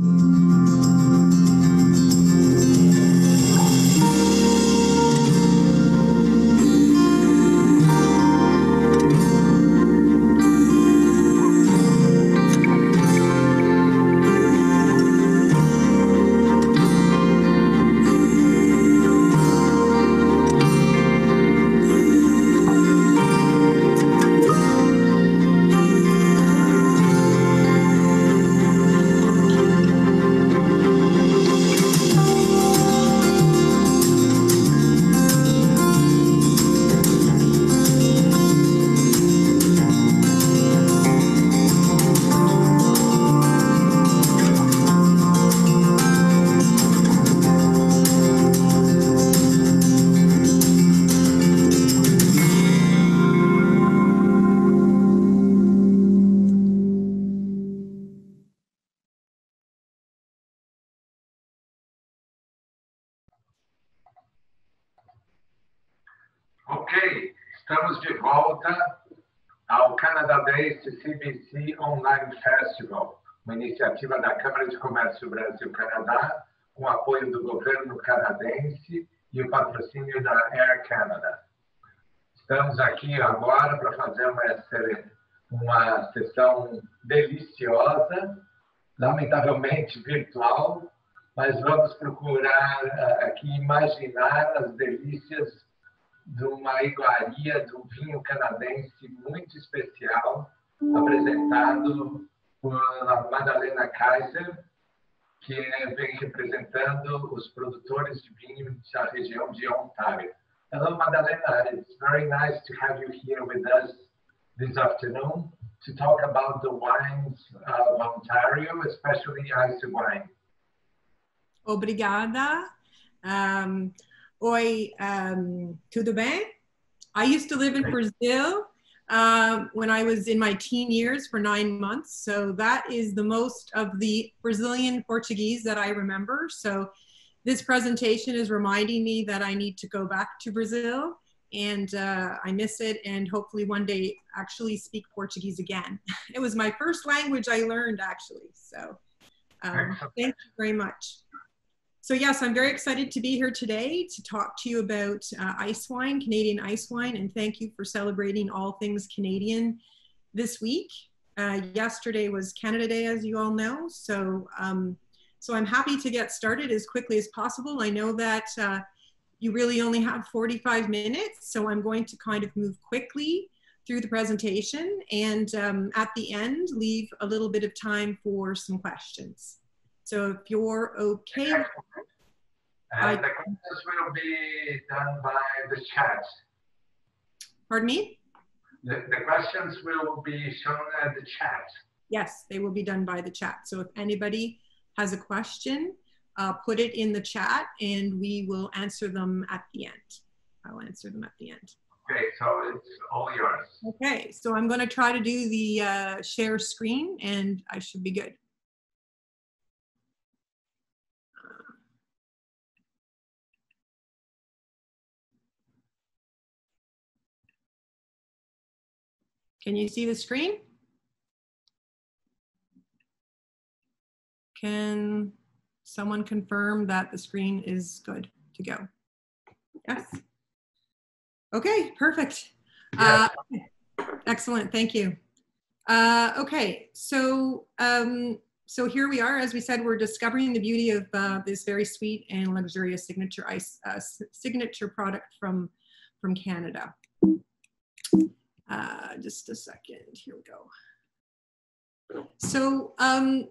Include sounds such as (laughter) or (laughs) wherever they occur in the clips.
Thank you. Day CBC Online Festival, uma iniciativa da Câmara de Comércio Brasil-Canadá, com apoio do governo canadense e o patrocínio da Air Canada. Estamos aqui agora para fazer uma, uma sessão deliciosa, lamentavelmente virtual, mas vamos procurar eh, aqui imaginar as delícias de uma iguaria de um vinho canadense muito especial, apresentado por Madalena Kaiser, que vem representando os produtores de vinho da região de Ontário. Hello, Madalena. It's very nice to have you here with us this afternoon to talk about the wines of Ontario, especially ice wine. Obrigada. Um, Oi, um, tudo bem? I used to live in Brazil uh, when I was in my teen years for nine months. So that is the most of the Brazilian Portuguese that I remember. So this presentation is reminding me that I need to go back to Brazil and uh, I miss it and hopefully one day actually speak Portuguese again. (laughs) it was my first language I learned actually. So um, thank you very much. So yes, I'm very excited to be here today to talk to you about uh, ice wine, Canadian ice wine, and thank you for celebrating all things Canadian this week. Uh, yesterday was Canada Day, as you all know. So, um, so I'm happy to get started as quickly as possible. I know that uh, you really only have 45 minutes, so I'm going to kind of move quickly through the presentation and um, at the end, leave a little bit of time for some questions. So if you're okay. And I, the questions will be done by the chat. Pardon me? The, the questions will be shown at the chat. Yes, they will be done by the chat. So if anybody has a question, uh, put it in the chat and we will answer them at the end. I'll answer them at the end. Okay, so it's all yours. Okay, so I'm going to try to do the uh, share screen and I should be good. Can you see the screen? Can someone confirm that the screen is good to go? Yes. Okay, perfect. Uh, excellent, thank you. Uh, okay, so um, so here we are. As we said, we're discovering the beauty of uh, this very sweet and luxurious signature ice uh, signature product from from Canada. Uh, just a second, here we go. So um,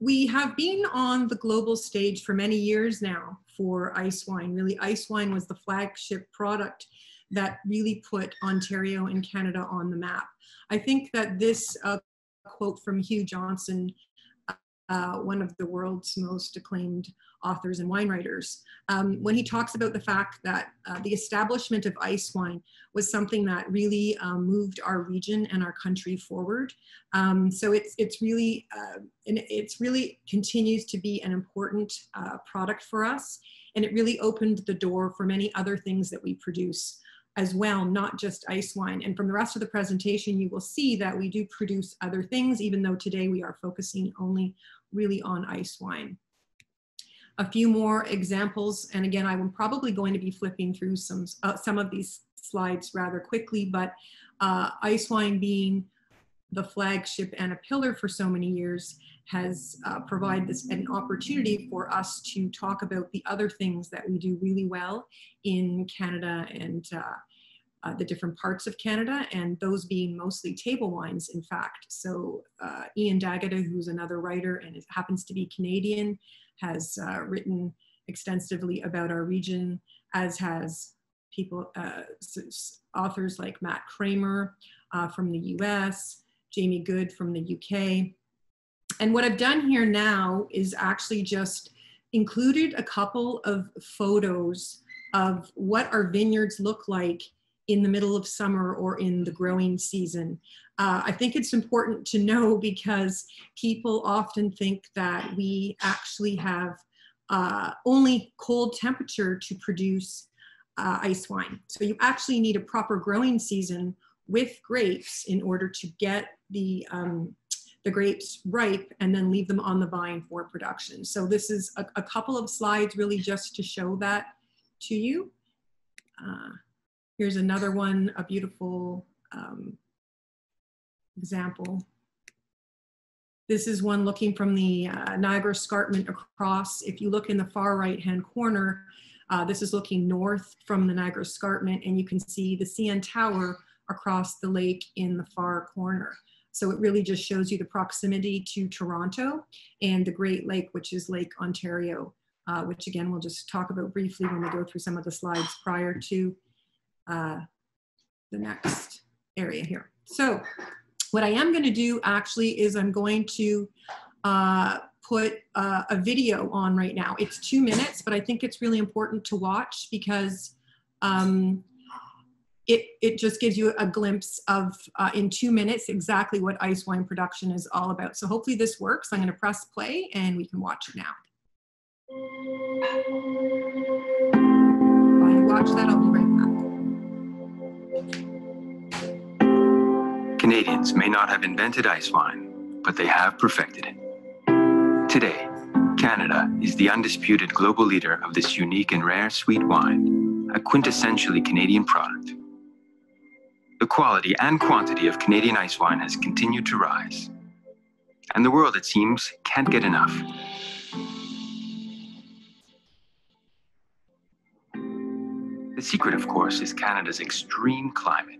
we have been on the global stage for many years now for ice wine. Really, ice wine was the flagship product that really put Ontario and Canada on the map. I think that this uh, quote from Hugh Johnson uh, one of the world's most acclaimed authors and wine writers, um, when he talks about the fact that uh, the establishment of ice wine was something that really um, moved our region and our country forward. Um, so it's it's really uh, and it's really continues to be an important uh, product for us, and it really opened the door for many other things that we produce as well, not just ice wine. And from the rest of the presentation, you will see that we do produce other things, even though today we are focusing only really on ice wine. A few more examples, and again, I'm probably going to be flipping through some, uh, some of these slides rather quickly, but uh, ice wine being the flagship and a pillar for so many years has uh, provided this an opportunity for us to talk about the other things that we do really well in Canada and uh, uh, the different parts of Canada, and those being mostly table wines, in fact. So uh, Ian D'Agata, who's another writer and it happens to be Canadian, has uh, written extensively about our region, as has people, uh, authors like Matt Kramer from the US, Jamie Goode from the UK. And what I've done here now is actually just included a couple of photos of what our vineyards look like in the middle of summer or in the growing season. Uh, I think it's important to know (laughs) because people often think that we actually have uh, only cold temperature to produce uh, ice wine. So you actually need a proper growing season with grapes in order to get the um, the grapes ripe and then leave them on the vine for production. So this is a, a couple of slides really just to show that to you. Uh, here's another one, a beautiful um, example. This is one looking from the uh, Niagara Escarpment across. If you look in the far right-hand corner, uh, this is looking north from the Niagara Escarpment and you can see the CN Tower across the lake in the far corner. So it really just shows you the proximity to Toronto and the Great Lake, which is Lake Ontario, uh, which again, we'll just talk about briefly when we go through some of the slides prior to uh, the next area here. So what I am gonna do actually is I'm going to uh, put uh, a video on right now. It's two minutes, but I think it's really important to watch because um, it, it just gives you a glimpse of, uh, in two minutes, exactly what ice wine production is all about. So hopefully this works. I'm gonna press play and we can watch it now. While you watch that, I'll Canadians may not have invented ice wine, but they have perfected it. Today, Canada is the undisputed global leader of this unique and rare sweet wine, a quintessentially Canadian product. The quality and quantity of Canadian ice wine has continued to rise. And the world, it seems, can't get enough. The secret, of course, is Canada's extreme climate.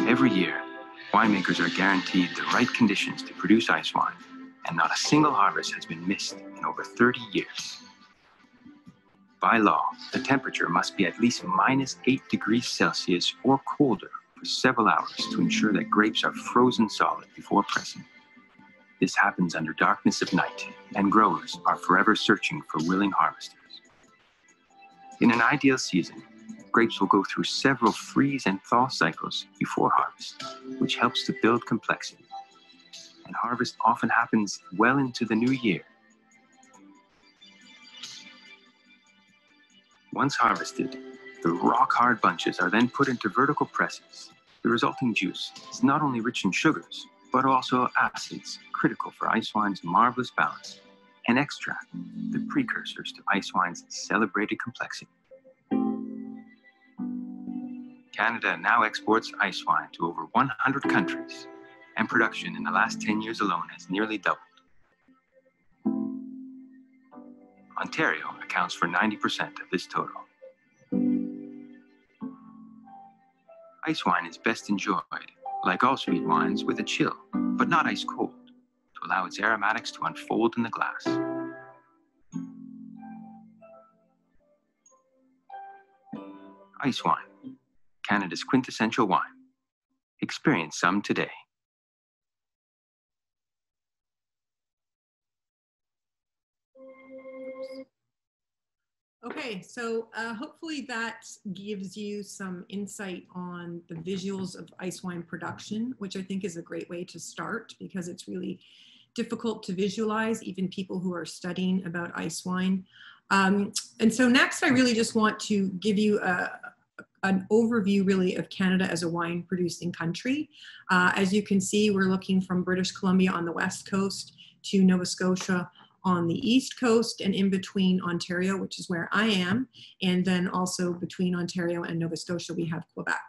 Every year, winemakers are guaranteed the right conditions to produce ice wine, and not a single harvest has been missed in over 30 years. By law, the temperature must be at least minus 8 degrees Celsius or colder for several hours to ensure that grapes are frozen solid before pressing. This happens under darkness of night, and growers are forever searching for willing harvesters. In an ideal season, grapes will go through several freeze and thaw cycles before harvest, which helps to build complexity. And harvest often happens well into the new year Once harvested, the rock-hard bunches are then put into vertical presses. The resulting juice is not only rich in sugars, but also acids critical for ice wine's marvelous balance, and extract, the precursors to ice wine's celebrated complexity. Canada now exports ice wine to over 100 countries, and production in the last 10 years alone has nearly doubled. Ontario accounts for 90% of this total. Ice wine is best enjoyed, like all sweet wines, with a chill, but not ice cold, to allow its aromatics to unfold in the glass. Ice wine, Canada's quintessential wine. Experience some today. Okay, so uh, hopefully that gives you some insight on the visuals of ice wine production, which I think is a great way to start because it's really difficult to visualize, even people who are studying about ice wine. Um, and so next, I really just want to give you a, an overview really of Canada as a wine producing country. Uh, as you can see, we're looking from British Columbia on the west coast to Nova Scotia on the east coast and in between Ontario, which is where I am, and then also between Ontario and Nova Scotia, we have Quebec.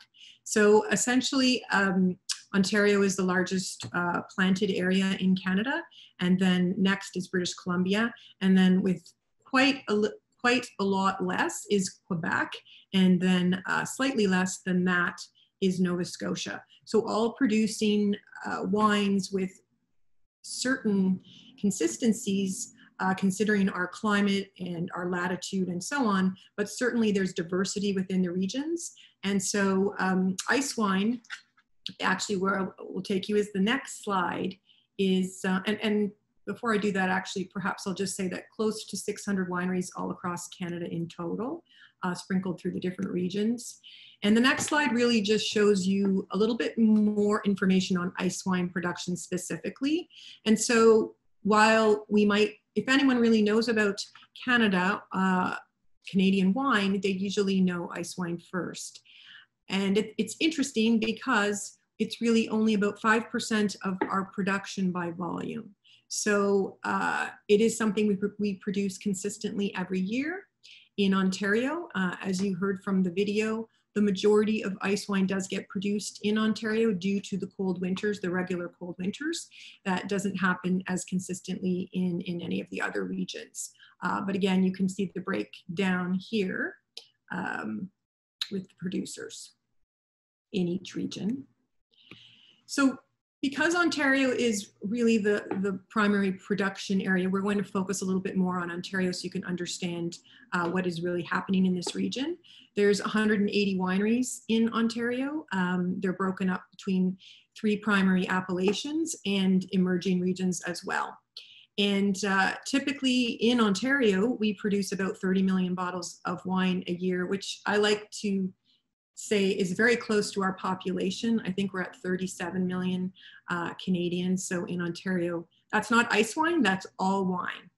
So essentially, um, Ontario is the largest uh, planted area in Canada, and then next is British Columbia, and then with quite a quite a lot less is Quebec, and then uh, slightly less than that is Nova Scotia. So all producing uh, wines with certain consistencies uh, considering our climate and our latitude and so on, but certainly there's diversity within the regions. And so um, ice wine, actually where we'll take you is the next slide is, uh, and, and before I do that, actually, perhaps I'll just say that close to 600 wineries all across Canada in total, uh, sprinkled through the different regions. And the next slide really just shows you a little bit more information on ice wine production specifically. And so while we might, if anyone really knows about Canada, uh, Canadian wine, they usually know ice wine first. And it, it's interesting because it's really only about 5% of our production by volume. So uh, it is something we, we produce consistently every year in Ontario. Uh, as you heard from the video, the majority of ice wine does get produced in Ontario due to the cold winters, the regular cold winters. That doesn't happen as consistently in, in any of the other regions. Uh, but again, you can see the breakdown here um, with the producers in each region. So because Ontario is really the, the primary production area, we're going to focus a little bit more on Ontario so you can understand uh, what is really happening in this region. There's 180 wineries in Ontario. Um, they're broken up between three primary appellations and emerging regions as well. And uh, typically in Ontario, we produce about 30 million bottles of wine a year, which I like to say is very close to our population. I think we're at 37 million uh, Canadians. So in Ontario, that's not ice wine, that's all wine.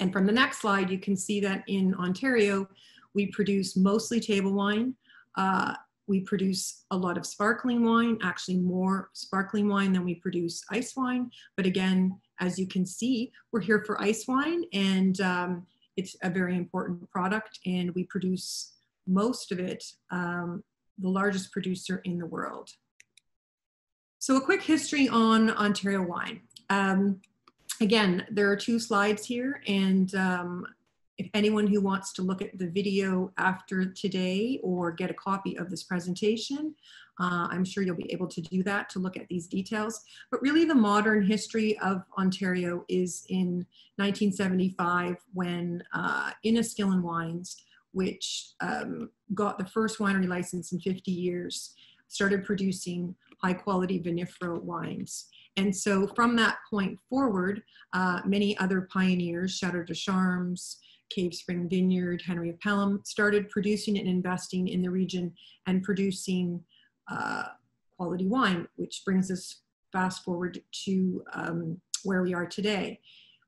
And from the next slide, you can see that in Ontario, we produce mostly table wine. Uh, we produce a lot of sparkling wine, actually more sparkling wine than we produce ice wine. But again, as you can see, we're here for ice wine and um, it's a very important product and we produce most of it um, the largest producer in the world. So a quick history on Ontario wine. Um, again, there are two slides here and um, if anyone who wants to look at the video after today or get a copy of this presentation, uh, I'm sure you'll be able to do that to look at these details. But really the modern history of Ontario is in 1975 when uh, Inniskillin Wines which um, got the first winery license in 50 years, started producing high quality vinifera wines. And so from that point forward, uh, many other pioneers, Chateau des Charmes, Cave Spring Vineyard, Henry of Pelham, started producing and investing in the region and producing uh, quality wine, which brings us fast forward to um, where we are today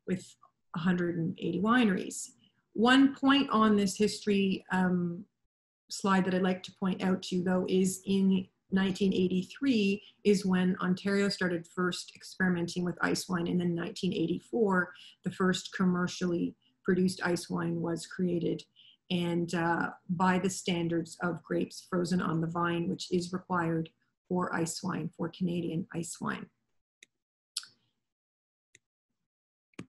with 180 wineries. One point on this history um, slide that I'd like to point out to you though is in 1983 is when Ontario started first experimenting with ice wine and then 1984 the first commercially produced ice wine was created and uh, by the standards of grapes frozen on the vine which is required for ice wine for Canadian ice wine.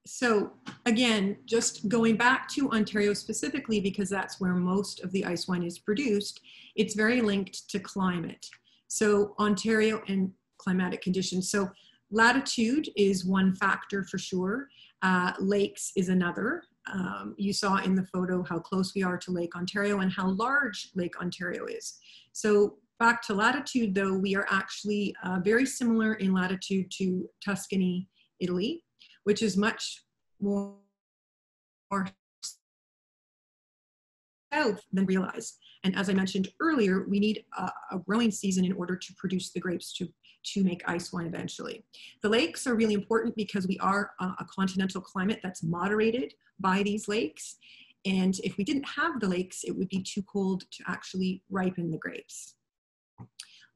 So again, just going back to Ontario specifically, because that's where most of the ice wine is produced, it's very linked to climate. So Ontario and climatic conditions. So latitude is one factor for sure. Uh, lakes is another. Um, you saw in the photo how close we are to Lake Ontario and how large Lake Ontario is. So back to latitude though, we are actually uh, very similar in latitude to Tuscany, Italy which is much more, south than realized. And as I mentioned earlier, we need a, a, growing season in order to produce the grapes to, to make ice wine eventually. The lakes are really important because we are a, a continental climate that's moderated by these lakes. And if we didn't have the lakes, it would be too cold to actually ripen the grapes.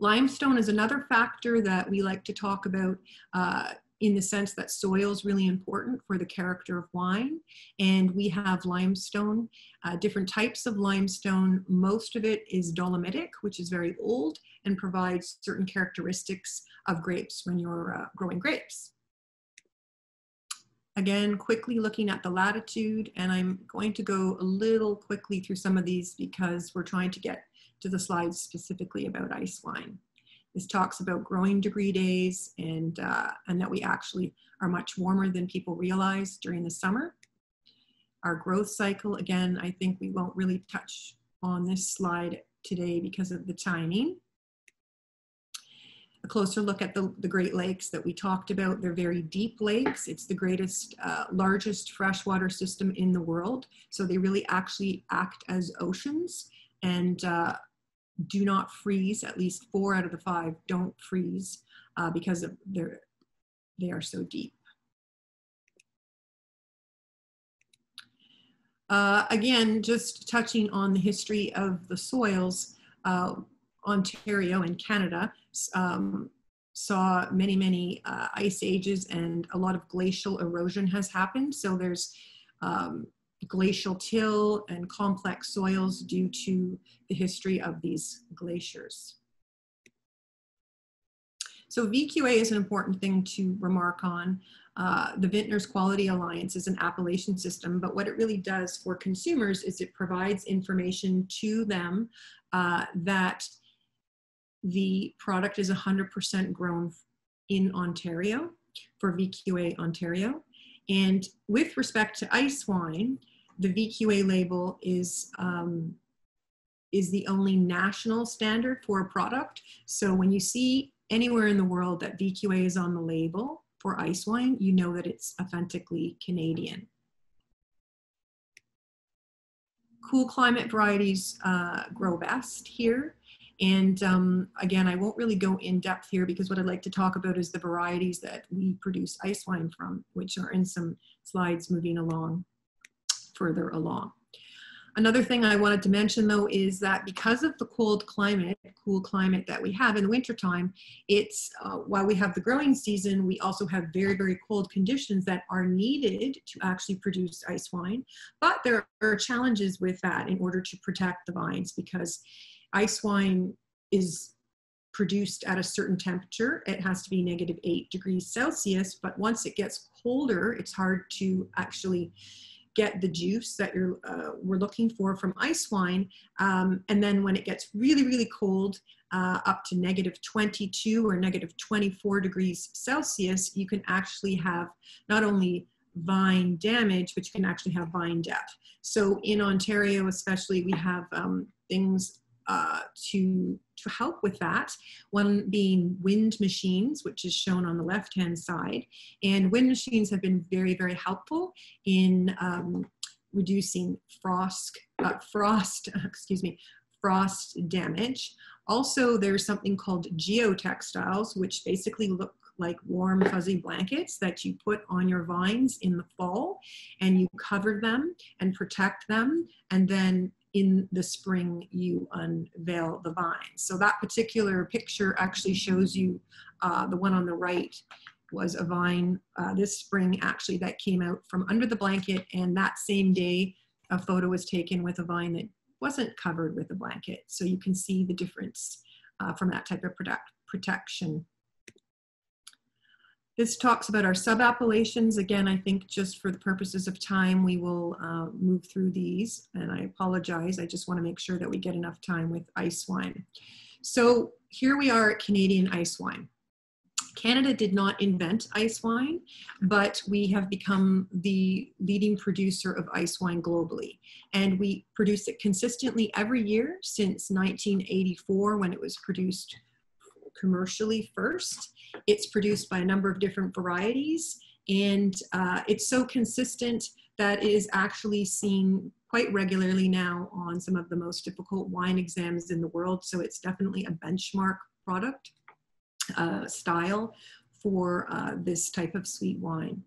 Limestone is another factor that we like to talk about. Uh, in the sense that soil is really important for the character of wine. And we have limestone, uh, different types of limestone. Most of it is dolomitic, which is very old and provides certain characteristics of grapes when you're uh, growing grapes. Again, quickly looking at the latitude, and I'm going to go a little quickly through some of these because we're trying to get to the slides specifically about ice wine. This talks about growing degree days and, uh, and that we actually are much warmer than people realize during the summer. Our growth cycle, again, I think we won't really touch on this slide today because of the timing. A closer look at the, the Great Lakes that we talked about. They're very deep lakes. It's the greatest, uh, largest freshwater system in the world. So they really actually act as oceans. And uh, do not freeze. At least four out of the five don't freeze uh, because of their, they are so deep. Uh, again, just touching on the history of the soils, uh, Ontario and Canada um, saw many, many uh, ice ages and a lot of glacial erosion has happened. So there's um, glacial till and complex soils due to the history of these glaciers. So VQA is an important thing to remark on. Uh, the Vintners Quality Alliance is an appellation system, but what it really does for consumers is it provides information to them uh, that the product is 100% grown in Ontario for VQA Ontario. And with respect to ice wine, the VQA label is um, is the only national standard for a product. So when you see anywhere in the world that VQA is on the label for ice wine, you know that it's authentically Canadian. Cool climate varieties uh, grow best here. And um, again, I won't really go in depth here because what I'd like to talk about is the varieties that we produce ice wine from, which are in some slides moving along further along. Another thing I wanted to mention though is that because of the cold climate, cool climate that we have in the wintertime, it's uh, while we have the growing season, we also have very, very cold conditions that are needed to actually produce ice wine. But there are challenges with that in order to protect the vines because ice wine is produced at a certain temperature. It has to be negative eight degrees Celsius, but once it gets colder, it's hard to actually get the juice that you're uh, we're looking for from ice wine. Um, and then when it gets really, really cold, uh, up to negative 22 or negative 24 degrees Celsius, you can actually have not only vine damage, but you can actually have vine death. So in Ontario, especially, we have um, things uh, to, to help with that. One being wind machines, which is shown on the left-hand side. And wind machines have been very, very helpful in um, reducing frost, uh, frost, (laughs) excuse me, frost damage. Also, there's something called geotextiles, which basically look like warm fuzzy blankets that you put on your vines in the fall and you cover them and protect them and then in the spring you unveil the vines. So that particular picture actually shows you uh, the one on the right was a vine uh, this spring actually that came out from under the blanket and that same day a photo was taken with a vine that wasn't covered with a blanket. So you can see the difference uh, from that type of product protection. This talks about our sub-appellations. Again, I think just for the purposes of time, we will uh, move through these. And I apologize, I just wanna make sure that we get enough time with ice wine. So here we are at Canadian ice wine. Canada did not invent ice wine, but we have become the leading producer of ice wine globally. And we produce it consistently every year since 1984 when it was produced commercially first. It's produced by a number of different varieties and uh, it's so consistent that it is actually seen quite regularly now on some of the most difficult wine exams in the world. So it's definitely a benchmark product uh, style for uh, this type of sweet wine.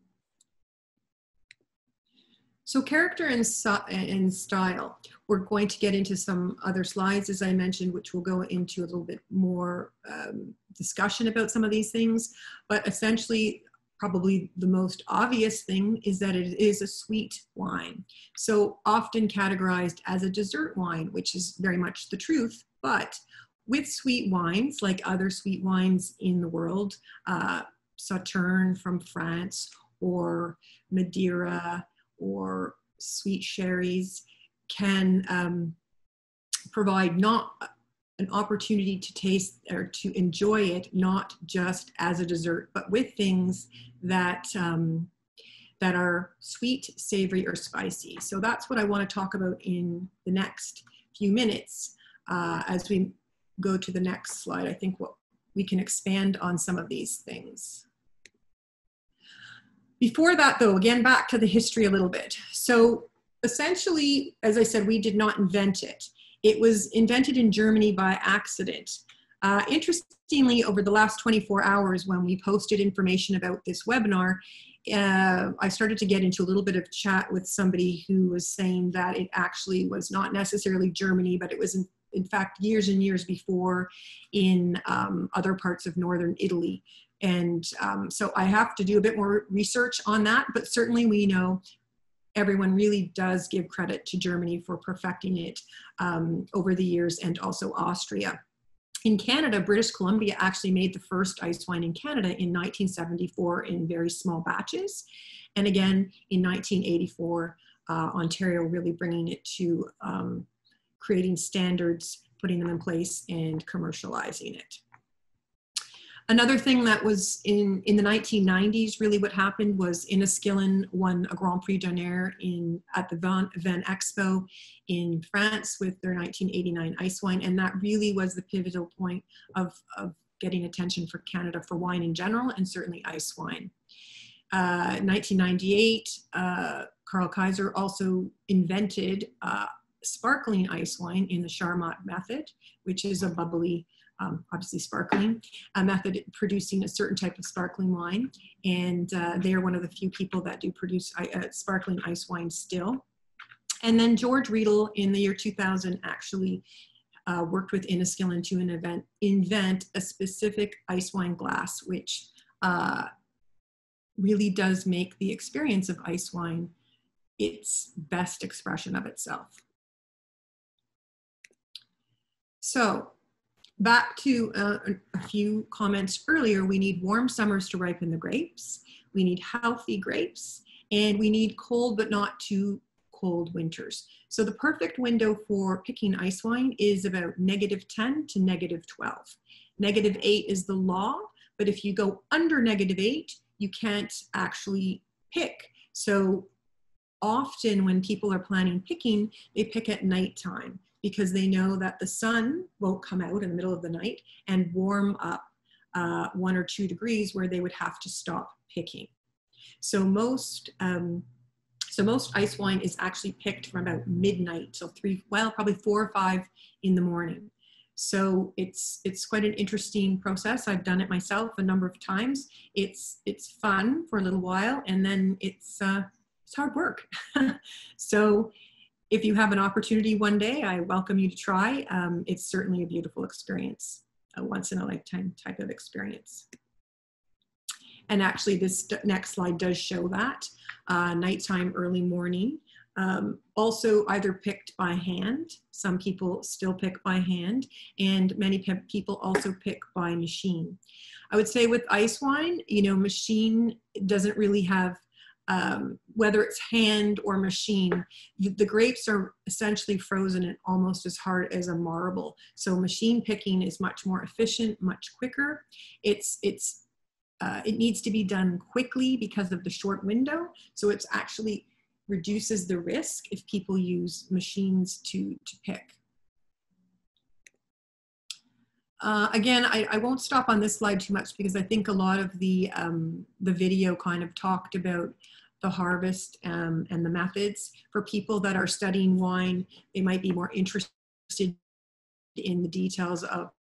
So character and, and style, we're going to get into some other slides, as I mentioned, which will go into a little bit more um, discussion about some of these things. But essentially, probably the most obvious thing is that it is a sweet wine. So often categorized as a dessert wine, which is very much the truth. But with sweet wines, like other sweet wines in the world, uh, Sauternes from France or Madeira or sweet sherries can um, provide not an opportunity to taste or to enjoy it, not just as a dessert, but with things that um, that are sweet, savory, or spicy. So that's what I want to talk about in the next few minutes uh, as we go to the next slide. I think what we can expand on some of these things. Before that, though, again, back to the history a little bit. So essentially, as I said, we did not invent it. It was invented in Germany by accident. Uh, interestingly, over the last 24 hours, when we posted information about this webinar, uh, I started to get into a little bit of chat with somebody who was saying that it actually was not necessarily Germany, but it was in, in fact years and years before in um, other parts of northern Italy. And um, so I have to do a bit more research on that, but certainly we know everyone really does give credit to Germany for perfecting it um, over the years and also Austria. In Canada, British Columbia actually made the first ice wine in Canada in 1974 in very small batches. And again, in 1984, uh, Ontario really bringing it to um, creating standards, putting them in place, and commercializing it. Another thing that was in, in the 1990s, really what happened was Inniskillin won a Grand Prix d'honneur in, at the Van, Vinexpo in France with their 1989 ice wine. And that really was the pivotal point of, of getting attention for Canada for wine in general and certainly ice wine. Uh, 1998, uh, Karl Kaiser also invented uh, sparkling ice wine in the Charmat method, which is a bubbly um, obviously sparkling, a method producing a certain type of sparkling wine. And uh, they are one of the few people that do produce uh, sparkling ice wine still. And then George Riedel in the year 2000 actually uh, worked with Inniskillin to an event, invent a specific ice wine glass, which uh, really does make the experience of ice wine its best expression of itself. So back to uh, a few comments earlier, we need warm summers to ripen the grapes. We need healthy grapes and we need cold but not too cold winters. So the perfect window for picking ice wine is about negative 10 to negative 12. Negative 8 is the law, but if you go under negative 8, you can't actually pick. So often when people are planning picking, they pick at nighttime because they know that the sun won't come out in the middle of the night and warm up uh, one or two degrees where they would have to stop picking. So most, um, so most ice wine is actually picked from about midnight till three, well, probably four or five in the morning. So it's it's quite an interesting process. I've done it myself a number of times. It's it's fun for a little while, and then it's uh, it's hard work. (laughs) so if you have an opportunity one day, I welcome you to try. Um, it's certainly a beautiful experience, a once in a lifetime type of experience. And actually this next slide does show that, uh, nighttime, early morning. Um, also either picked by hand, some people still pick by hand, and many people also pick by machine. I would say with ice wine, you know, machine doesn't really have um, whether it's hand or machine, the, grapes are essentially frozen and almost as hard as a marble. So machine picking is much more efficient, much quicker. It's, it's, uh, it needs to be done quickly because of the short window. So it's actually reduces the risk if people use machines to, to pick. Uh, again, I, I, won't stop on this slide too much because I think a lot of the, um, the video kind of talked about the harvest um, and the methods. For people that are studying wine, they might be more interested in the details of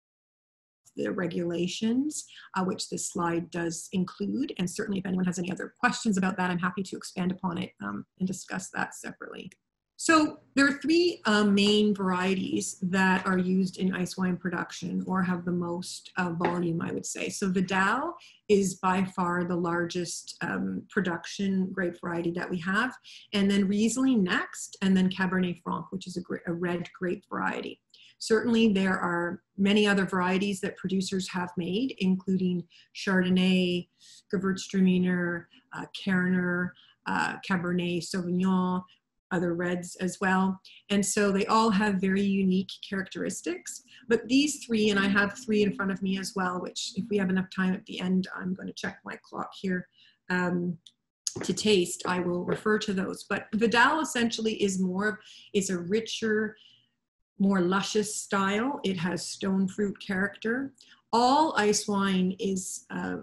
the regulations, uh, which this slide does include. And certainly if anyone has any other questions about that, I'm happy to expand upon it um, and discuss that separately. So there are three uh, main varieties that are used in ice wine production or have the most uh, volume, I would say. So Vidal is by far the largest um, production grape variety that we have. And then Riesling next, and then Cabernet Franc, which is a, a red grape variety. Certainly there are many other varieties that producers have made, including Chardonnay, Gewürztraminer, uh, Kerner, uh, Cabernet Sauvignon, other reds as well. And so they all have very unique characteristics. But these three, and I have three in front of me as well, which if we have enough time at the end, I'm going to check my clock here um, to taste, I will refer to those. But Vidal essentially is more, is a richer, more luscious style. It has stone fruit character. All ice wine is, uh,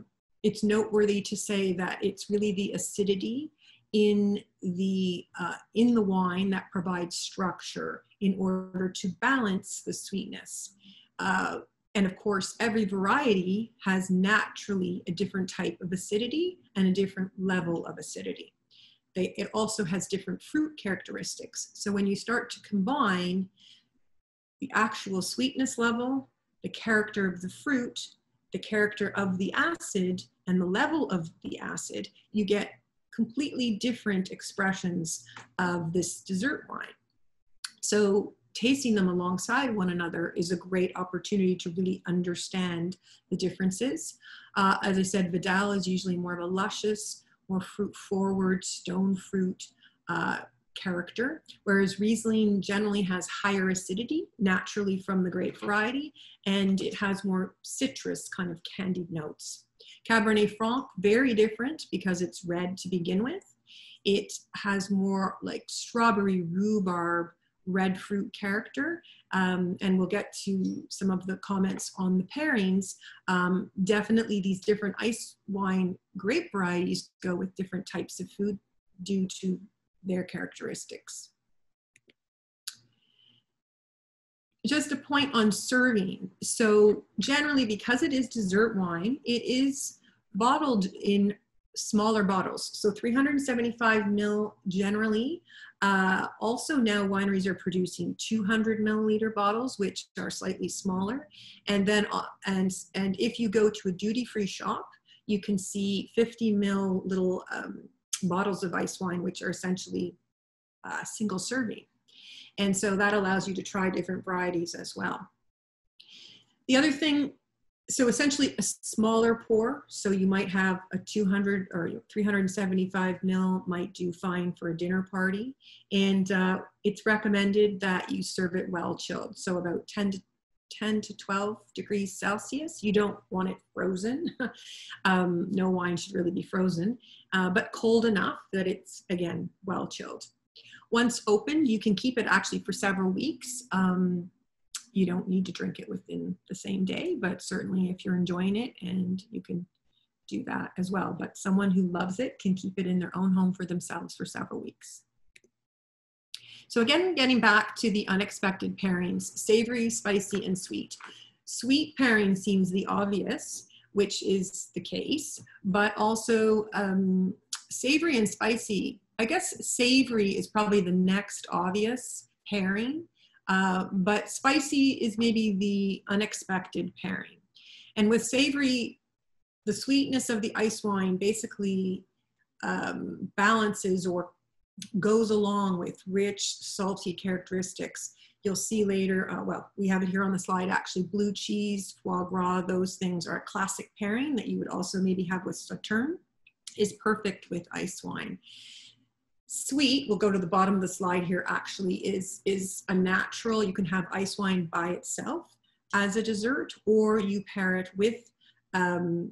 it's noteworthy to say that it's really the acidity in the uh, in the wine that provides structure in order to balance the sweetness. Uh, and of course, every variety has naturally a different type of acidity and a different level of acidity. They, it also has different fruit characteristics. So when you start to combine the actual sweetness level, the character of the fruit, the character of the acid, and the level of the acid, you get completely different expressions of this dessert wine. So tasting them alongside one another is a great opportunity to really understand the differences. Uh, as I said, Vidal is usually more of a luscious, more fruit forward, stone fruit uh, character, whereas Riesling generally has higher acidity naturally from the grape variety, and it has more citrus kind of candied notes. Cabernet Franc, very different because it's red to begin with. It has more like strawberry rhubarb red fruit character. Um, and we'll get to some of the comments on the pairings. Um, definitely these different ice wine grape varieties go with different types of food due to their characteristics. Just a point on serving. So generally, because it is dessert wine, it is bottled in smaller bottles. So 375 mil generally. Uh, also now wineries are producing 200 milliliter bottles, which are slightly smaller. And then, uh, and, and if you go to a duty-free shop, you can see 50 mil little um, bottles of ice wine, which are essentially uh, single serving. And so that allows you to try different varieties as well. The other thing, so essentially a smaller pour, so you might have a 200 or 375 mil might do fine for a dinner party. And uh, it's recommended that you serve it well chilled, so about 10 to 10 to 12 degrees Celsius. You don't want it frozen. (laughs) um, no wine should really be frozen, uh, but cold enough that it's, again, well chilled. Once opened, you can keep it actually for several weeks. Um, you don't need to drink it within the same day, but certainly if you're enjoying it and you can do that as well. But someone who loves it can keep it in their own home for themselves for several weeks. So again, getting back to the unexpected pairings, savory, spicy, and sweet. Sweet pairing seems the obvious, which is the case, but also um, savory and spicy I guess savory is probably the next obvious pairing, uh, but spicy is maybe the unexpected pairing. And with savory, the sweetness of the ice wine basically um, balances or goes along with rich, salty characteristics. You'll see later, uh, well, we have it here on the slide actually, blue cheese, foie gras, those things are a classic pairing that you would also maybe have with Sauterne, is perfect with ice wine. Sweet, we'll go to the bottom of the slide here, actually is, is a natural. You can have ice wine by itself as a dessert, or you pair it with um,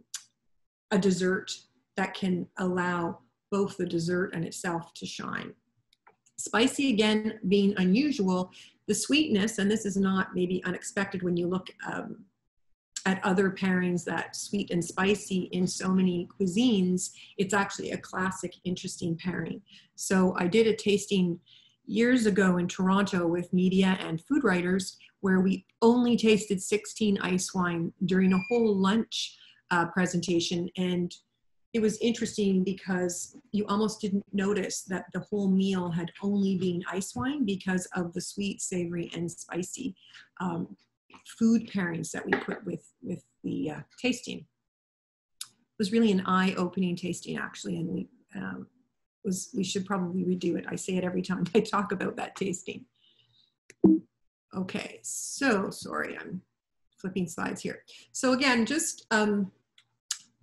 a dessert that can allow both the dessert and itself to shine. Spicy, again, being unusual, the sweetness, and this is not maybe unexpected when you look um, at other pairings that sweet and spicy in so many cuisines, it's actually a classic, interesting pairing. So I did a tasting years ago in Toronto with media and food writers where we only tasted 16 ice wine during a whole lunch uh, presentation. And it was interesting because you almost didn't notice that the whole meal had only been ice wine because of the sweet, savory, and spicy um, food pairings that we put with, with the uh, tasting. It was really an eye-opening tasting, actually, and we um, was we should probably redo it. I say it every time (laughs) I talk about that tasting. Okay, so sorry, I'm flipping slides here. So again, just um,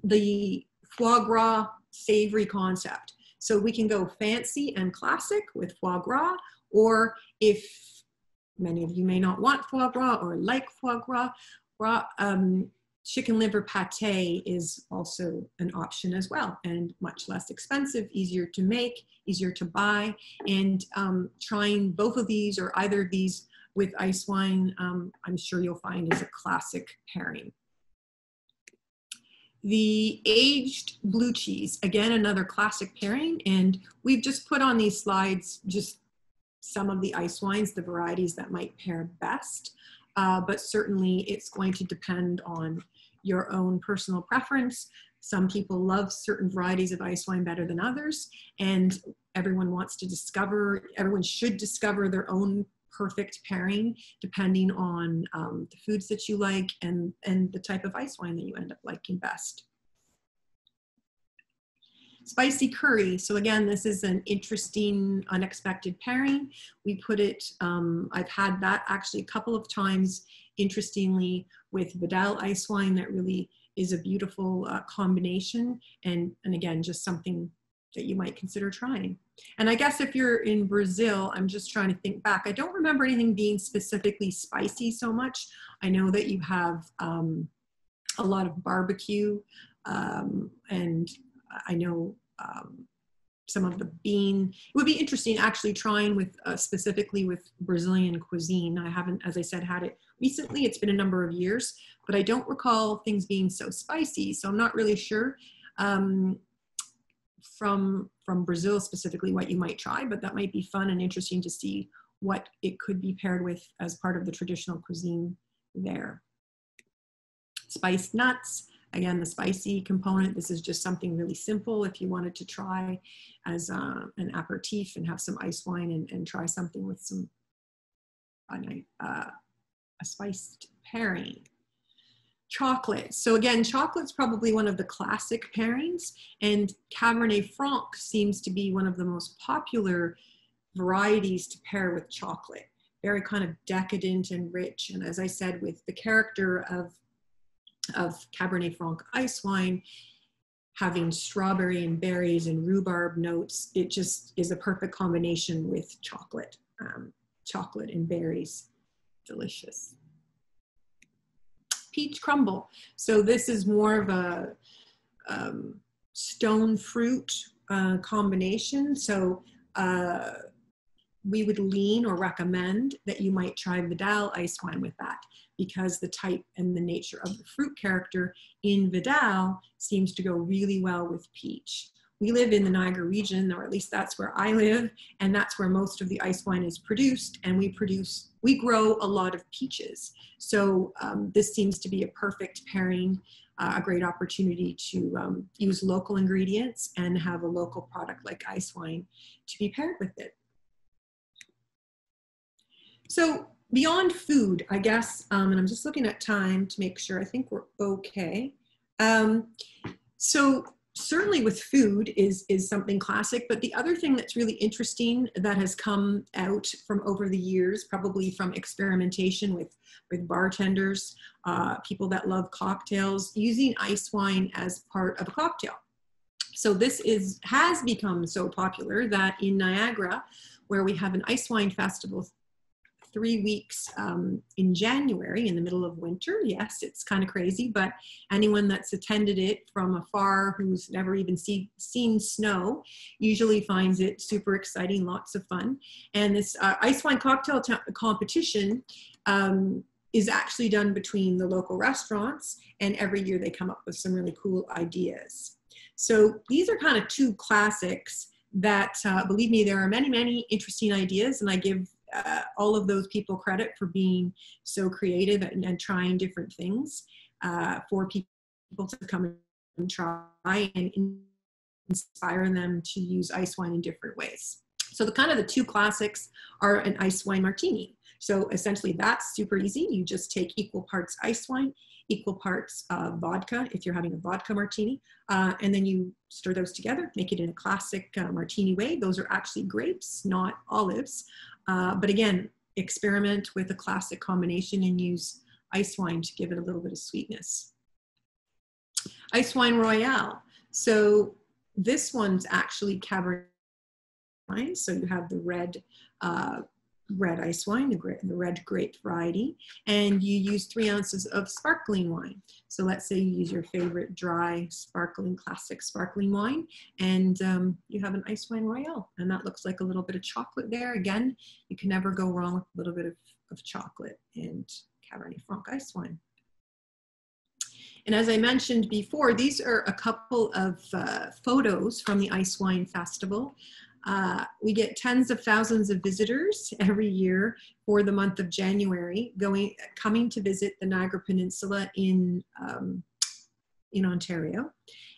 the foie gras savory concept. So we can go fancy and classic with foie gras, or if many of you may not want foie gras or like foie gras, um, chicken liver pate is also an option as well and much less expensive, easier to make, easier to buy. And um, trying both of these or either of these with ice wine, um, I'm sure you'll find is a classic pairing. The aged blue cheese, again, another classic pairing. And we've just put on these slides just some of the ice wines, the varieties that might pair best. Uh, but certainly it's going to depend on your own personal preference. Some people love certain varieties of ice wine better than others, and everyone wants to discover, everyone should discover their own perfect pairing depending on um, the foods that you like and, and the type of ice wine that you end up liking best. Spicy curry. So again, this is an interesting, unexpected pairing. We put it, um, I've had that actually a couple of times, interestingly, with Vidal ice wine that really is a beautiful uh, combination. And, and again, just something that you might consider trying. And I guess if you're in Brazil, I'm just trying to think back. I don't remember anything being specifically spicy so much. I know that you have um, a lot of barbecue, um, and I know um, some of the bean. It would be interesting actually trying with uh, specifically with Brazilian cuisine. I haven't, as I said, had it recently. It's been a number of years, but I don't recall things being so spicy. So I'm not really sure. Um, from from Brazil specifically what you might try, but that might be fun and interesting to see what it could be paired with as part of the traditional cuisine there. Spiced nuts, again, the spicy component. This is just something really simple if you wanted to try as uh, an aperitif and have some ice wine and, and try something with some uh, a spiced pairing chocolate. So again, chocolate's probably one of the classic pairings and Cabernet Franc seems to be one of the most popular varieties to pair with chocolate. Very kind of decadent and rich. And as I said, with the character of, of Cabernet Franc ice wine, having strawberry and berries and rhubarb notes, it just is a perfect combination with chocolate, um, chocolate and berries. Delicious peach crumble. So this is more of a um, stone fruit uh, combination. So uh, we would lean or recommend that you might try Vidal ice wine with that because the type and the nature of the fruit character in Vidal seems to go really well with peach we live in the Niagara region, or at least that's where I live, and that's where most of the ice wine is produced. And we produce, we grow a lot of peaches. So um, this seems to be a perfect pairing, uh, a great opportunity to um, use local ingredients and have a local product like ice wine to be paired with it. So beyond food, I guess, um, and I'm just looking at time to make sure I think we're okay. Um, so certainly with food is is something classic but the other thing that's really interesting that has come out from over the years probably from experimentation with with bartenders uh, people that love cocktails using ice wine as part of a cocktail so this is has become so popular that in niagara where we have an ice wine festival three weeks um, in January in the middle of winter. Yes, it's kind of crazy, but anyone that's attended it from afar who's never even see, seen snow usually finds it super exciting, lots of fun. And this uh, ice wine cocktail competition um, is actually done between the local restaurants, and every year they come up with some really cool ideas. So these are kind of two classics that, uh, believe me, there are many, many interesting ideas, and I give uh, all of those people credit for being so creative and, and trying different things uh, for people to come and try and inspire them to use ice wine in different ways. So the kind of the two classics are an ice wine martini. So essentially that's super easy. You just take equal parts ice wine, equal parts uh, vodka if you're having a vodka martini, uh, and then you stir those together, make it in a classic uh, martini way. Those are actually grapes, not olives. Uh, but again, experiment with a classic combination and use ice wine to give it a little bit of sweetness. Ice wine royale. So this one's actually Cabernet wine. So you have the red, uh, red ice wine, the, the red grape variety, and you use three ounces of sparkling wine. So let's say you use your favorite dry, sparkling, classic sparkling wine, and um, you have an ice wine royale. And that looks like a little bit of chocolate there. Again, you can never go wrong with a little bit of, of chocolate and Cabernet Franc ice wine. And as I mentioned before, these are a couple of uh, photos from the Ice Wine Festival. Uh, we get tens of thousands of visitors every year for the month of January going coming to visit the Niagara Peninsula in um, in Ontario,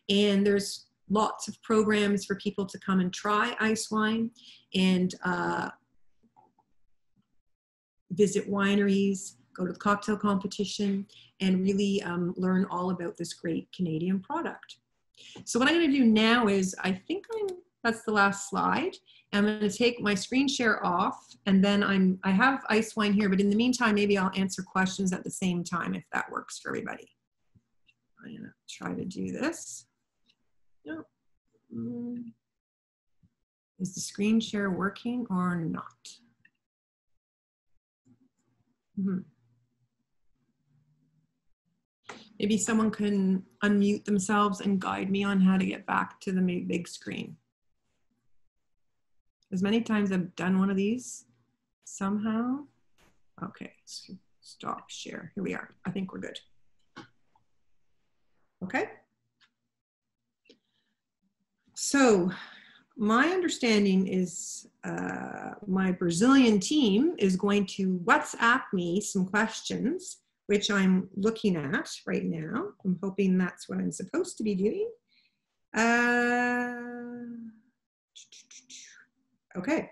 and there's lots of programs for people to come and try ice wine and uh, visit wineries, go to the cocktail competition, and really um, learn all about this great Canadian product. So what I'm going to do now is, I think I'm, that's the last slide. I'm going to take my screen share off and then I'm, I have ice wine here, but in the meantime, maybe I'll answer questions at the same time if that works for everybody. I'm going to try to do this. No. Mm. Is the screen share working or not? Mm -hmm. Maybe someone can unmute themselves and guide me on how to get back to the big screen. As many times I've done one of these somehow. Okay, stop share. Here we are. I think we're good. Okay. So my understanding is uh, my Brazilian team is going to WhatsApp me some questions which I'm looking at right now. I'm hoping that's what I'm supposed to be doing. Uh, okay.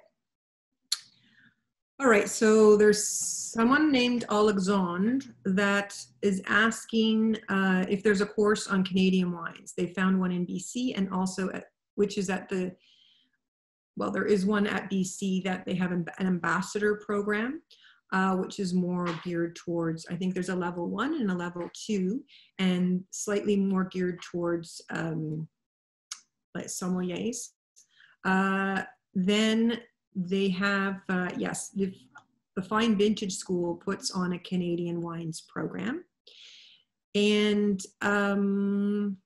All right, so there's someone named Alexandre that is asking uh, if there's a course on Canadian wines. They found one in BC and also at, which is at the, well, there is one at BC that they have an ambassador program uh, which is more geared towards, I think there's a level one and a level two, and slightly more geared towards um, like sommeliers. Uh, then they have, uh, yes, the, the Fine Vintage School puts on a Canadian wines program. And um,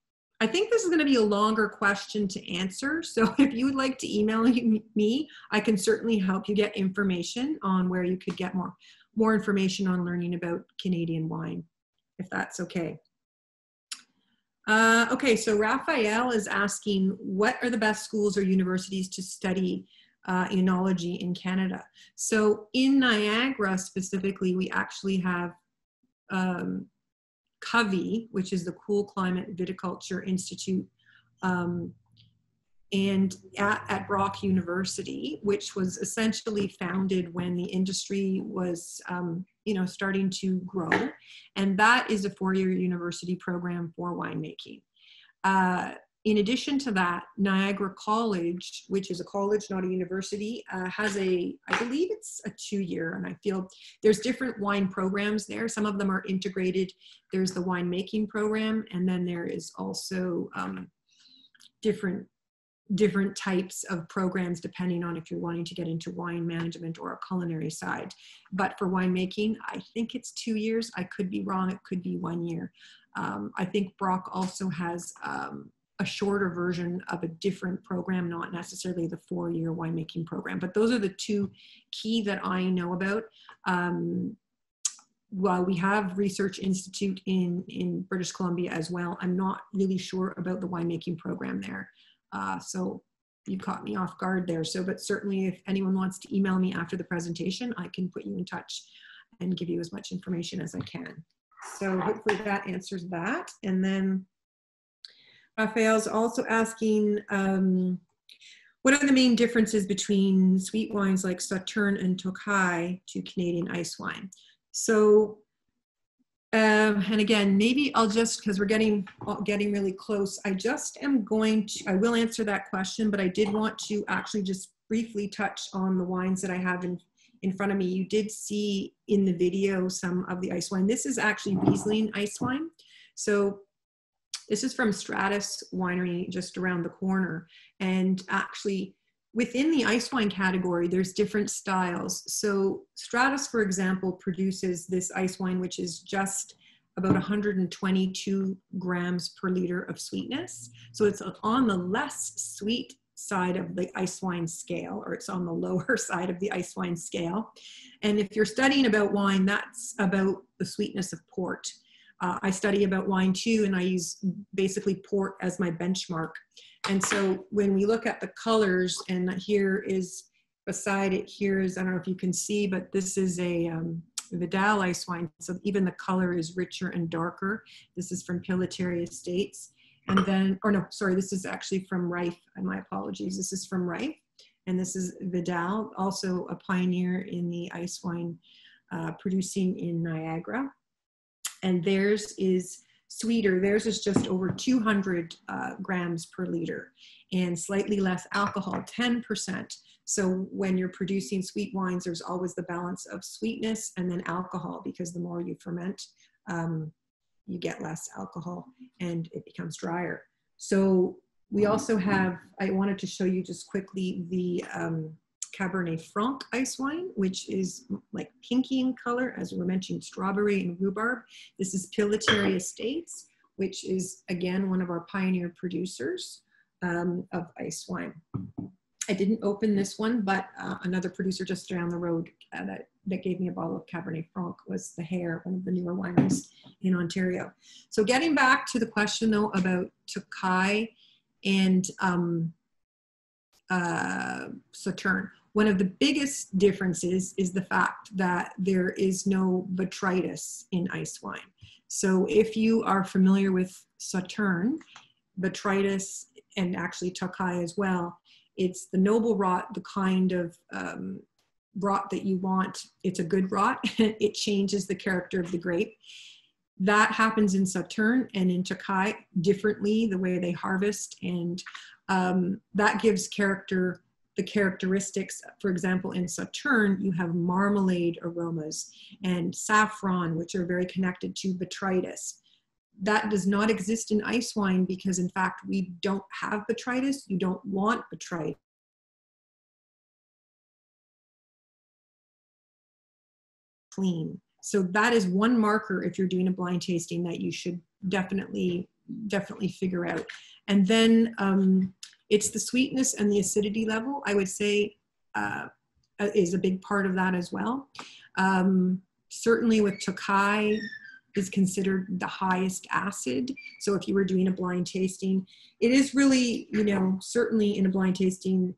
I think this is going to be a longer question to answer. So (laughs) if you would like to email me, I can certainly help you get information on where you could get more, more information on learning about Canadian wine, if that's okay. Uh, okay, so Raphael is asking, what are the best schools or universities to study uh, enology in Canada? So in Niagara specifically, we actually have um, CCOVI, which is the Cool Climate Viticulture Institute, um, and at, at Brock University, which was essentially founded when the industry was, um, you know, starting to grow. And that is a four-year university program for winemaking. Uh, in addition to that, Niagara College, which is a college, not a university, uh, has a, I believe it's a two year, and I feel there's different wine programs there. Some of them are integrated. There's the winemaking program, and then there is also um, different different types of programs depending on if you're wanting to get into wine management or a culinary side. But for winemaking, I think it's two years. I could be wrong. It could be one year. Um, I think Brock also has um, a shorter version of a different program, not necessarily the four-year winemaking program. But those are the two key that I know about. Um, while we have Research Institute in, in British Columbia as well, I'm not really sure about the winemaking program there. Uh, so you caught me off guard there. So, but certainly if anyone wants to email me after the presentation, I can put you in touch and give you as much information as I can. So hopefully that answers that. And then Raphael's also asking, um, what are the main differences between sweet wines like Sauternes and Tokai to Canadian ice wine? So, um, and again, maybe I'll just, because we're getting getting really close, I just am going to, I will answer that question, but I did want to actually just briefly touch on the wines that I have in, in front of me. You did see in the video some of the ice wine. This is actually Riesling ice wine. So this is from Stratus Winery just around the corner. And actually, within the ice wine category, there's different styles. So Stratus, for example, produces this ice wine, which is just about 122 grams per liter of sweetness. So it's on the less sweet side of the ice wine scale, or it's on the lower (laughs) side of the ice wine scale. And if you're studying about wine, that's about the sweetness of port. Uh, I study about wine too, and I use basically port as my benchmark. And so when we look at the colors, and here is beside it, here is, I don't know if you can see, but this is a um, Vidal ice wine. So even the color is richer and darker. This is from Pillitteri Estates. And then, or no, sorry, this is actually from Reif. My apologies. This is from Reif. And this is Vidal, also a pioneer in the ice wine uh, producing in Niagara and theirs is sweeter. Theirs is just over 200 uh, grams per liter and slightly less alcohol, 10%. So when you're producing sweet wines, there's always the balance of sweetness and then alcohol because the more you ferment, um, you get less alcohol and it becomes drier. So we also have, I wanted to show you just quickly the um, Cabernet Franc ice wine, which is like pinky in color, as we were mentioning, strawberry and rhubarb. This is Pillitteri Estates, which is again one of our pioneer producers um, of ice wine. I didn't open this one, but uh, another producer just down the road uh, that, that gave me a bottle of Cabernet Franc was the Hare, one of the newer wineries in Ontario. So getting back to the question though about Tokai and um, uh, Sauternes. One of the biggest differences is the fact that there is no botrytis in ice wine. So if you are familiar with Sauternes, botrytis, and actually Tokai as well, it's the noble rot, the kind of um, rot that you want. It's a good rot. (laughs) it changes the character of the grape. That happens in Sauternes and in Tokai differently, the way they harvest, and um, that gives character the characteristics, for example, in Sauternes, you have marmalade aromas and saffron, which are very connected to botrytis. That does not exist in ice wine because, in fact, we don't have botrytis. You don't want botrytis. Clean. So that is one marker if you're doing a blind tasting that you should definitely, definitely figure out. And then um, it's the sweetness and the acidity level, I would say, uh, is a big part of that as well. Um, certainly with Tokai is considered the highest acid. So if you were doing a blind tasting, it is really, you know, certainly in a blind tasting,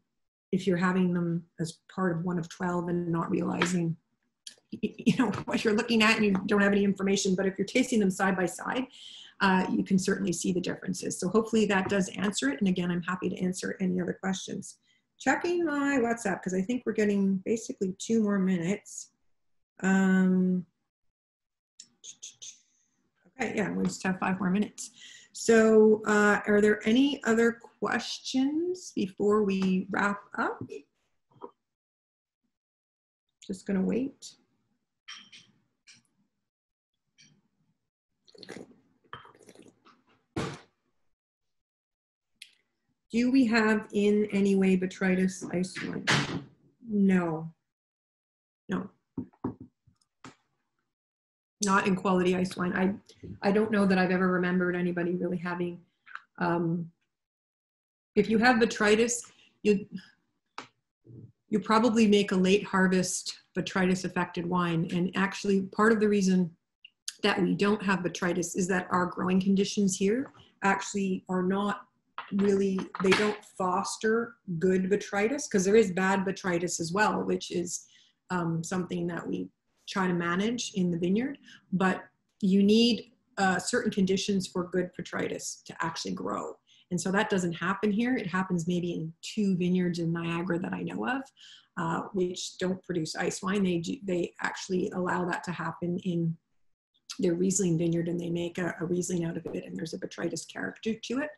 if you're having them as part of one of 12 and not realizing you know (laughs) what you're looking at and you don't have any information but if you're tasting them side by side uh, you can certainly see the differences. So hopefully that does answer it. And again, I'm happy to answer any other questions. Checking my WhatsApp because I think we're getting basically two more minutes. Um, okay, yeah, we just have five more minutes. So uh, are there any other questions before we wrap up? Just gonna wait. Do we have in any way botrytis isolate? No. No. Not in quality ice wine. I, I don't know that I've ever remembered anybody really having, um, if you have botrytis, you, you probably make a late harvest botrytis affected wine. And actually part of the reason that we don't have botrytis is that our growing conditions here actually are not really they don't foster good botrytis because there is bad botrytis as well which is um, something that we try to manage in the vineyard but you need uh, certain conditions for good botrytis to actually grow And so that doesn't happen here. It happens maybe in two vineyards in Niagara that I know of, uh, which don't produce ice wine. They, do, they actually allow that to happen in their Riesling vineyard and they make a, a Riesling out of it and there's a botrytis character to it.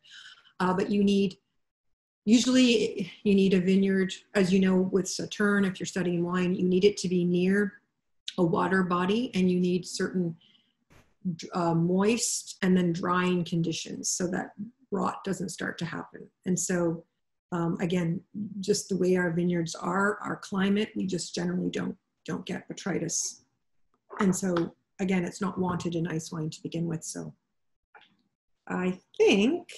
Uh, but you need, usually you need a vineyard, as you know with Sauternes if you're studying wine, you need it to be near a water body and you need certain uh, moist and then drying conditions so that rot doesn't start to happen. And so um, again, just the way our vineyards are, our climate, we just generally don't don't get botrytis. And so again, it's not wanted in ice wine to begin with. So I think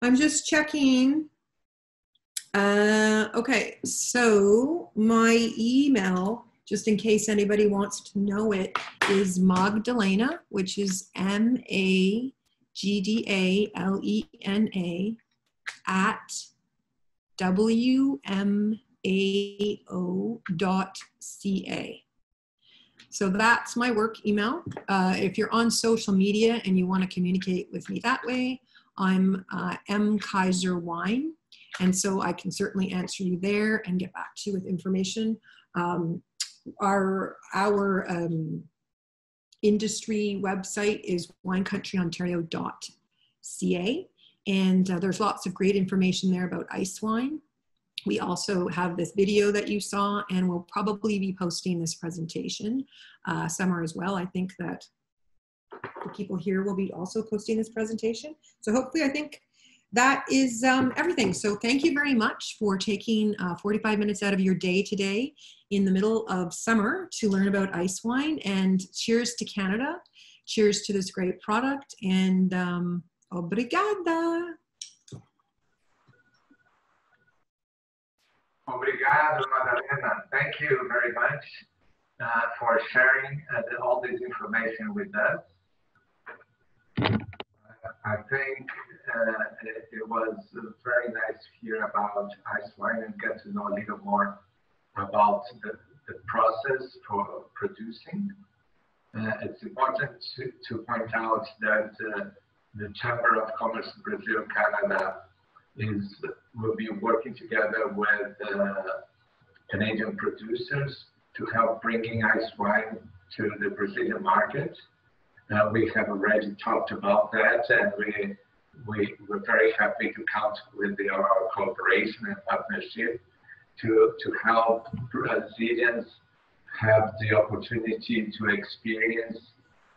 I'm just checking. Uh, okay, so my email, just in case anybody wants to know it, is Magdalena, which is M A G D A L E N A at W M A O dot C A. So that's my work email. Uh, if you're on social media and you want to communicate with me that way, I'm uh, M Kaiser Wine. And so I can certainly answer you there and get back to you with information. Um, our our um, industry website is winecountryontario.ca. And uh, there's lots of great information there about ice wine. We also have this video that you saw, and we'll probably be posting this presentation uh, somewhere as well. I think that the people here will be also posting this presentation. So hopefully, I think that is um, everything. So thank you very much for taking uh, 45 minutes out of your day today in the middle of summer to learn about ice wine. And cheers to Canada. Cheers to this great product. And um, obrigada. Obrigado, Madalena. Thank you very much uh, for sharing uh, all this information with us. I think uh, it, was very nice to hear about ice wine and get to know a little more about the, the process for producing. Uh, it's important to, to point out that uh, the Chamber of Commerce Brazil Canada is will be working together with uh, Canadian producers to help bringing ice wine to the Brazilian market. Uh, we have already talked about that, and we, we, we're very happy to count with the, our cooperation and partnership to, to help Brazilians have the opportunity to experience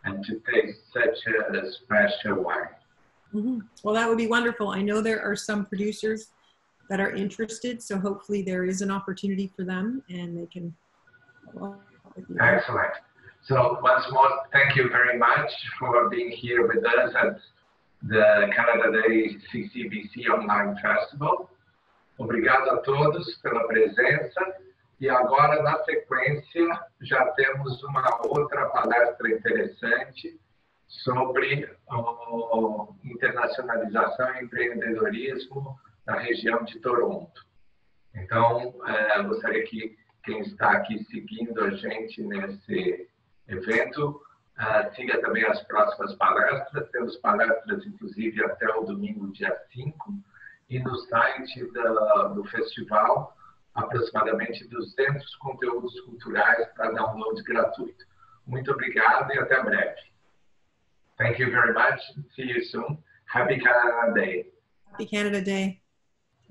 and to taste such a special wine. Mm-hmm. Well, that would be wonderful. I know there are some producers that are interested, so hopefully there is an opportunity for them and they can. Well, Excellent. So once more, thank you very much for being here with us at the Canada Day CCBC Online Festival. Obrigado a todos pela presença. E agora, na sequência, já temos uma outra palestra interessante sobre internacionalização e empreendedorismo na região de Toronto. Então, é, gostaria que quem está aqui seguindo a gente nesse evento uh, siga também as próximas palestras. Temos palestras, inclusive, até o domingo, dia 5. E no site da, do festival, aproximadamente 200 conteúdos culturais para download gratuito. Muito obrigado e até breve. Thank you very much. See you soon. Happy Canada Day. Happy Canada Day.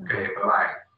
Okay, bye-bye.